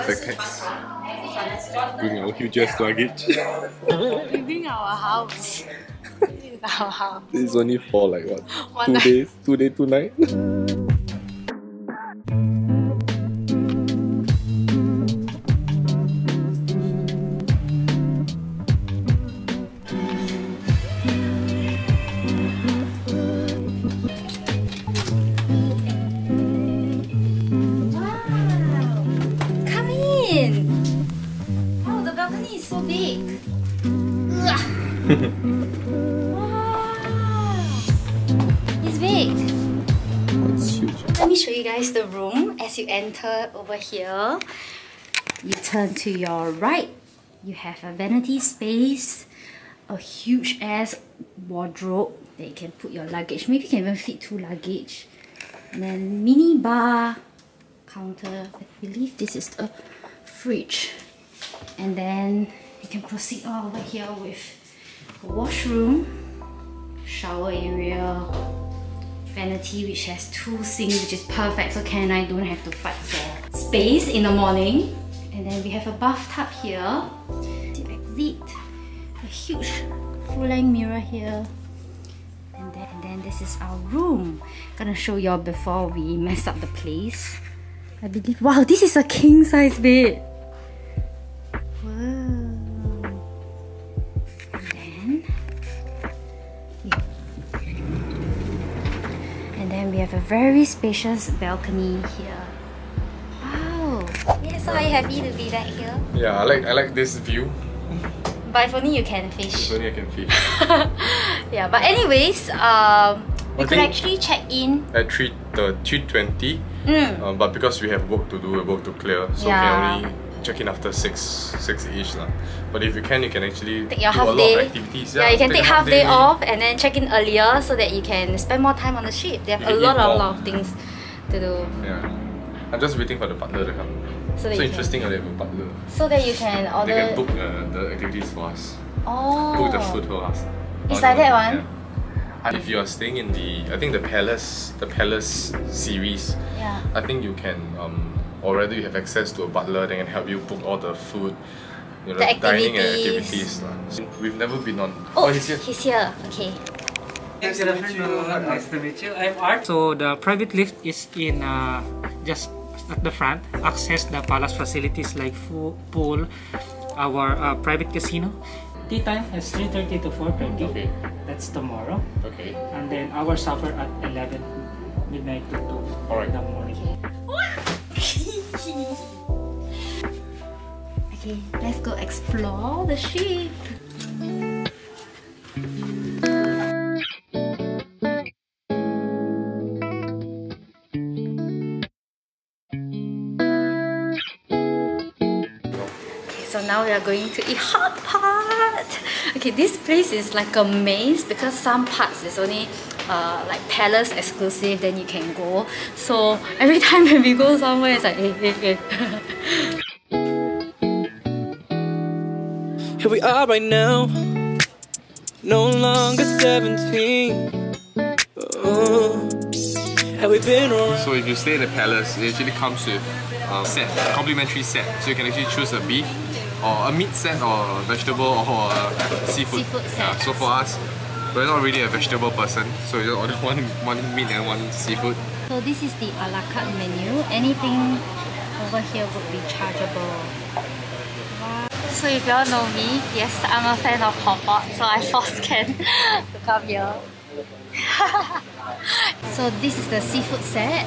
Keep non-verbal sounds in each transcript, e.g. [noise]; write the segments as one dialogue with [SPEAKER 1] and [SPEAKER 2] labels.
[SPEAKER 1] us [laughs] bring our luggage.
[SPEAKER 2] Leaving our house. [laughs] this is our house.
[SPEAKER 1] This is only for like what?
[SPEAKER 2] One
[SPEAKER 1] two
[SPEAKER 2] night.
[SPEAKER 1] days? Two day, two night? [laughs] [laughs]
[SPEAKER 2] big. Wow! It's big.
[SPEAKER 1] It's huge.
[SPEAKER 2] Let me show you guys the room. As you enter over here, you turn to your right. You have a vanity space, a huge ass wardrobe that you can put your luggage. Maybe you can even fit two luggage. And then mini bar, counter. I believe this is the fridge. And then you can proceed all over here with a washroom, shower area, vanity which has two sinks which is perfect so Ken and I don't have to fight for space in the morning. And then we have a bathtub here. To exit. A huge full-length mirror here. And then, and then this is our room. Gonna show y'all before we mess up the place. I believe wow this is a king size bed have a very spacious balcony here. Wow! Yes, so are you happy to be back here?
[SPEAKER 1] Yeah, I like I like this view.
[SPEAKER 2] But if only you can
[SPEAKER 1] If
[SPEAKER 2] fish.
[SPEAKER 1] only I can fish. [laughs]
[SPEAKER 2] yeah, but anyways, um, we could actually check in.
[SPEAKER 1] At three the three twenty.
[SPEAKER 2] Mm.
[SPEAKER 1] Um, but because we have work to do, work to clear, so
[SPEAKER 2] Yeah.
[SPEAKER 1] we can only check in after six six ish lah. But if you can, you can actually
[SPEAKER 2] Take your
[SPEAKER 1] do
[SPEAKER 2] half
[SPEAKER 1] a lot
[SPEAKER 2] day.
[SPEAKER 1] of activities.
[SPEAKER 2] Yeah, you can take half day off and then check in earlier so that you can spend more time on the ship. They have
[SPEAKER 1] You
[SPEAKER 2] a lot, of, lot of things to do.
[SPEAKER 1] Yeah. I'm just waiting for the butler to come.
[SPEAKER 2] So
[SPEAKER 1] So,
[SPEAKER 2] that you can-
[SPEAKER 1] interesting they have a butler.
[SPEAKER 2] So that you can order.
[SPEAKER 1] They can book uh, the activities for us.
[SPEAKER 2] oh.
[SPEAKER 1] Book the food for us.
[SPEAKER 2] It's like that one?
[SPEAKER 1] yeah. If you are staying in the, I think the Palace, the Palace series,
[SPEAKER 2] Yeah.
[SPEAKER 1] I think you can um, already you have access to a butler that can help you book all the food, you know,
[SPEAKER 2] The
[SPEAKER 1] dining and
[SPEAKER 2] activities.
[SPEAKER 1] activities. So We've never been on.
[SPEAKER 2] Oh,
[SPEAKER 1] he's here.
[SPEAKER 2] He's here. Okay.
[SPEAKER 3] Nice to meet you. Nice to meet you. I'm Art. So the private lift is in uh, just at the front. Access the palace facilities like pool, our uh, private casino. Tea time is 3.30 to 4.30.
[SPEAKER 1] Okay.
[SPEAKER 3] That's tomorrow.
[SPEAKER 1] Okay.
[SPEAKER 3] And then our supper at 11 midnight to 2
[SPEAKER 1] Alright.
[SPEAKER 3] in the morning.
[SPEAKER 2] Okay, let's go explore the ship. Okay, so now we are going to eat hot pot. Okay, this place is like a maze because some parts is only uh, like palace exclusive, then you can go. So every [laughs] time when we go somewhere, it's like, hey, hey, hey.
[SPEAKER 4] Here we are right now, no longer 17. Oh, have we been around?
[SPEAKER 1] So if you stay in the palace, it actually comes with a set, a complimentary set. So you can actually choose a beef, or a meat set, or a vegetable, or a seafood.
[SPEAKER 2] Seafood set.
[SPEAKER 1] Yeah, so for us, we're not really a vegetable person, so we just order [laughs] one one meat and one seafood.
[SPEAKER 2] So this is the a la carte menu. Anything over here would be chargeable. So if y'all know me, yes, I'm a fan of hot pot, so I forced Ken to come here. [laughs] so this is the seafood set.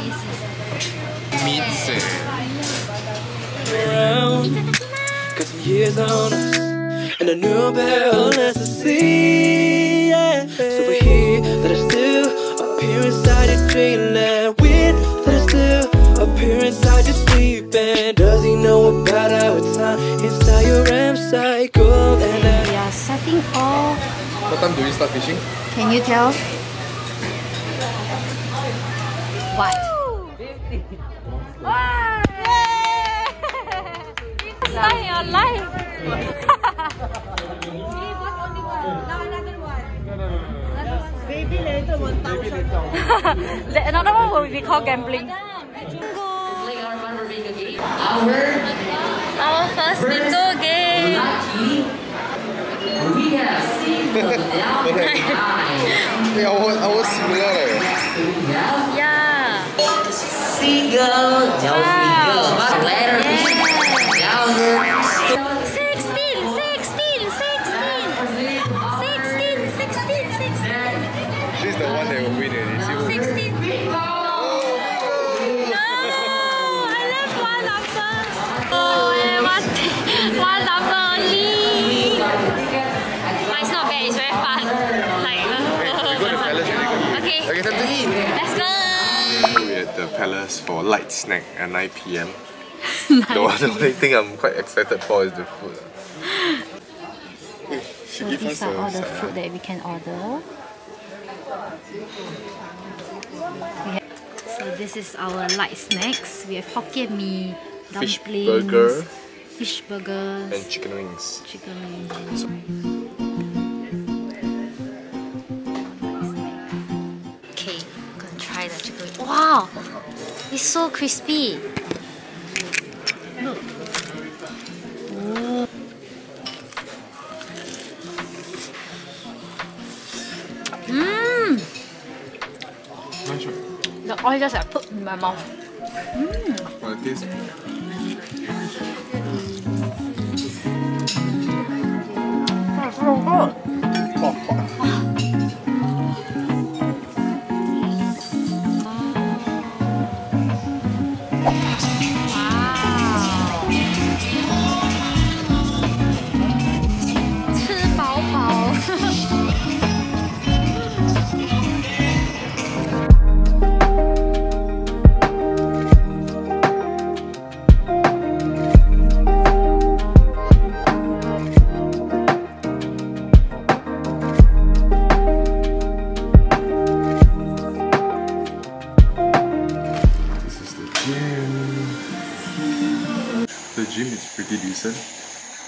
[SPEAKER 2] This is
[SPEAKER 1] Meat set.
[SPEAKER 4] around. Got years on us and a new barrel necessity. Yeah. So we're here, let us still appear inside your dreamland. Wind, that I still appear inside your sleep. And does he know about our time inside your REM cycle? And I
[SPEAKER 2] we are setting off.
[SPEAKER 1] What time do we start fishing?
[SPEAKER 2] Can you tell? What? It's your life. Another one will be called gambling.
[SPEAKER 5] Our
[SPEAKER 2] first bingo game.
[SPEAKER 1] Hey, I was, I was similar leh.
[SPEAKER 2] Yeah.
[SPEAKER 5] Seagull, Joe Seagull. What letter
[SPEAKER 1] She's the one that will win will
[SPEAKER 2] 16. No, I left one number. Oh, want one number only. But it's not bad, it's very fun. Like. Okay.
[SPEAKER 1] Okay, time to eat.
[SPEAKER 2] let's go.
[SPEAKER 1] We're at the Palace for light snack at 9 p.m. The, one, [laughs] the only thing I'm quite excited for is the food. Wait, she
[SPEAKER 2] So these are all the
[SPEAKER 1] salad.
[SPEAKER 2] food that we can order. We so this is our light snacks. We have Hokkien mee,
[SPEAKER 1] Fish burger.
[SPEAKER 2] fish burgers,
[SPEAKER 1] and chicken wings.
[SPEAKER 2] chicken wings. Okay, I'm gonna try the chicken wing. Wow, it's so crispy.
[SPEAKER 1] Right?
[SPEAKER 2] the oil just like put in my mouth.
[SPEAKER 1] Well, it tastes
[SPEAKER 2] That's so good.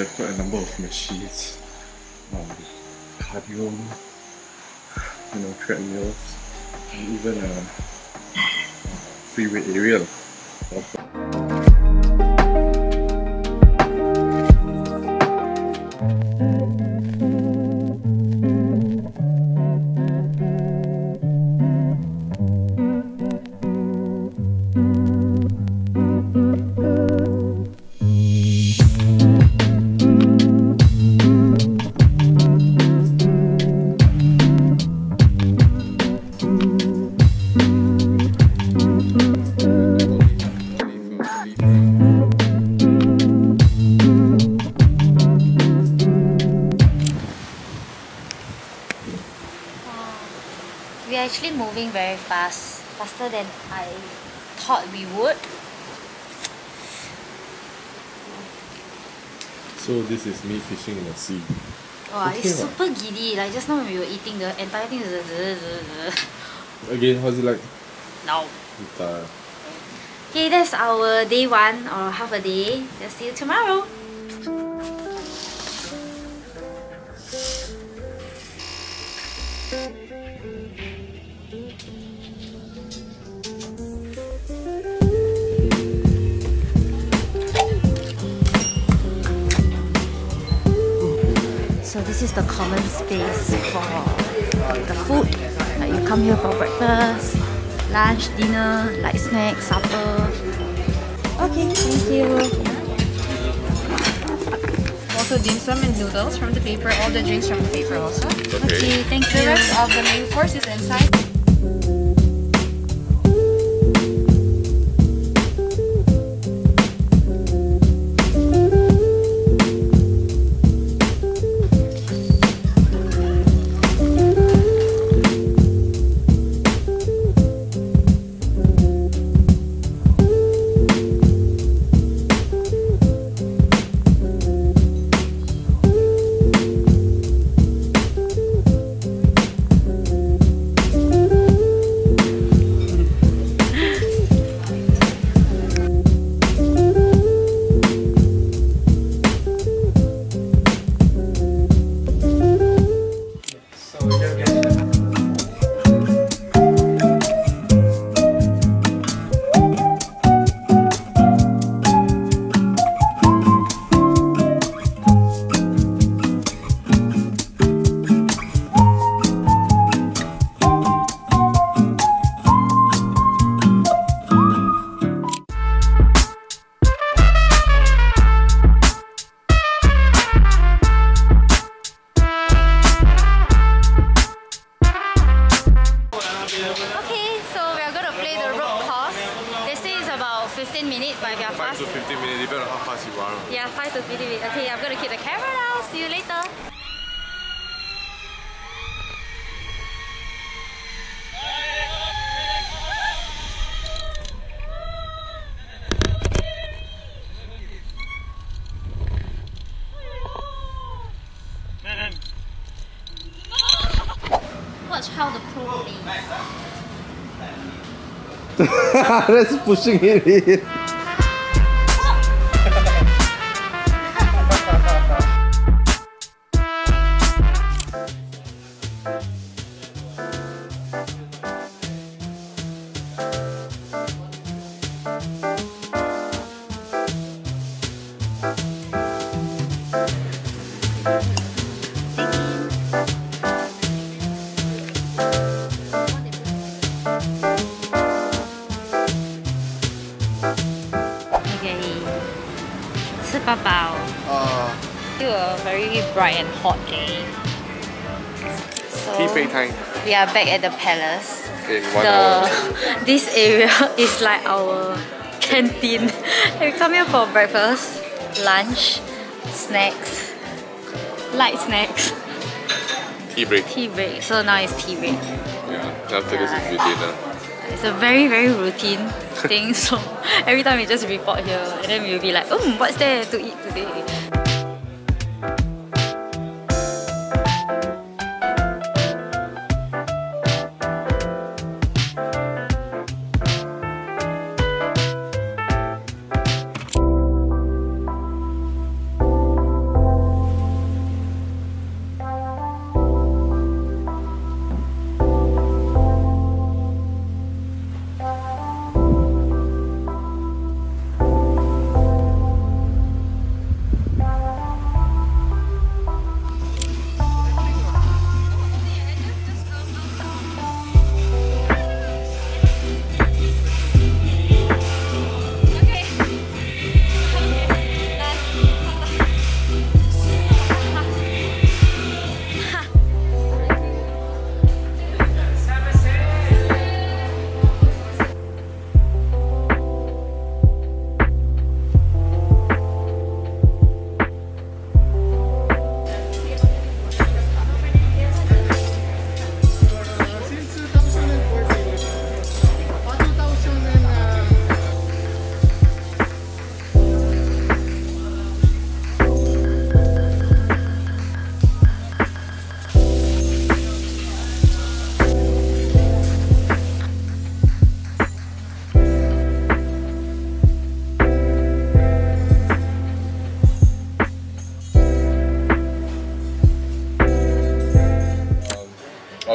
[SPEAKER 1] Have quite a number of machines. Um, cardio, you know, treadmills, and even a free weight area.
[SPEAKER 2] Fast, faster than I thought we would.
[SPEAKER 1] So this is me fishing in the sea.
[SPEAKER 2] Wow,
[SPEAKER 1] Okay
[SPEAKER 2] it's
[SPEAKER 1] what?
[SPEAKER 2] super giddy. Like just now when we were eating, the entire thing is.
[SPEAKER 1] Again, how's it like?
[SPEAKER 2] No. Okay, that's our day one or half a day. Let's see you tomorrow. So this is the common space for the food. Like you come here for breakfast, lunch, dinner, light snack, supper. Okay, thank you.
[SPEAKER 6] Also dim sum and noodles from the paper, all the drinks from the paper also.
[SPEAKER 2] Okay, thank you.
[SPEAKER 6] The rest of the main course is inside.
[SPEAKER 2] How the pro plays. [laughs]
[SPEAKER 1] That's pushing it in.
[SPEAKER 2] And hot day. So
[SPEAKER 1] time.
[SPEAKER 2] we are back at the palace.
[SPEAKER 1] In
[SPEAKER 2] the [laughs] this area [laughs] is like our canteen. [laughs] we come here for breakfast, lunch, snacks, light snacks,
[SPEAKER 1] Tea break.
[SPEAKER 2] tea break. So now it's tea break.
[SPEAKER 1] Yeah. After
[SPEAKER 2] this is
[SPEAKER 1] dinner.
[SPEAKER 2] It's a very very routine thing. So every time we just report here, and then we'll be like, um, what's there to eat today?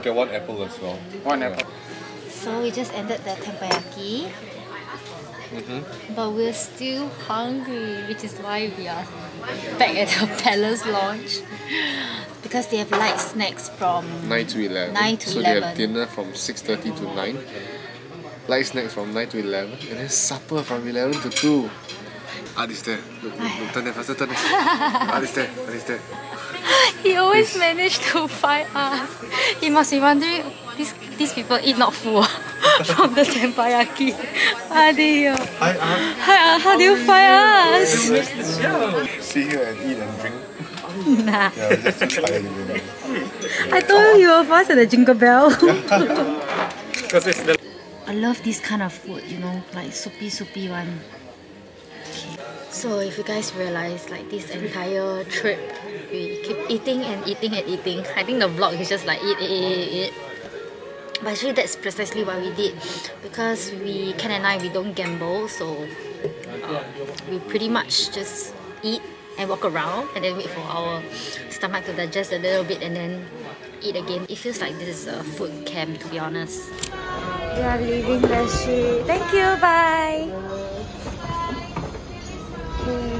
[SPEAKER 1] I'll get one apple as well.
[SPEAKER 7] One apple.
[SPEAKER 2] So we just ended the teppanyaki. Mm-hmm. But we're still hungry, which is why we are back at the [laughs] palace lounge. Because they have light snacks from
[SPEAKER 1] 9 to 11.
[SPEAKER 2] 9 to
[SPEAKER 1] so they have dinner from 6.30 to 9. Light snacks from 9 to 11. And then supper from 11 to 2. Art is there. Look, look, look. Turn there faster, turn there. Art is there. Art is there. [laughs]
[SPEAKER 2] He always managed to find us. He must be wondering, these, these people eat not full ah, [laughs] from the teppanyaki. Are ah, they here?
[SPEAKER 1] Hi, Art.
[SPEAKER 2] Hi, uh, how do you find us?
[SPEAKER 1] See here and eat and drink.
[SPEAKER 2] Nah.
[SPEAKER 1] Yeah, just tired.
[SPEAKER 2] I told you you were fast at the jingle bell. [laughs]
[SPEAKER 3] Because it's the
[SPEAKER 2] I love this kind of food, you know, like soupy soupy one. So if you guys realize, like this entire trip, we keep eating and eating and eating. I think the vlog is just like eat, eat, eat, eat, eat. But actually that's precisely what we did. Because we, Ken and I, we don't gamble, so um, we pretty much just eat and walk around and then wait for our stomach to digest a little bit and then eat again. It feels like this is a food camp to be honest. We are leaving the ship. Thank you. Bye. Okay.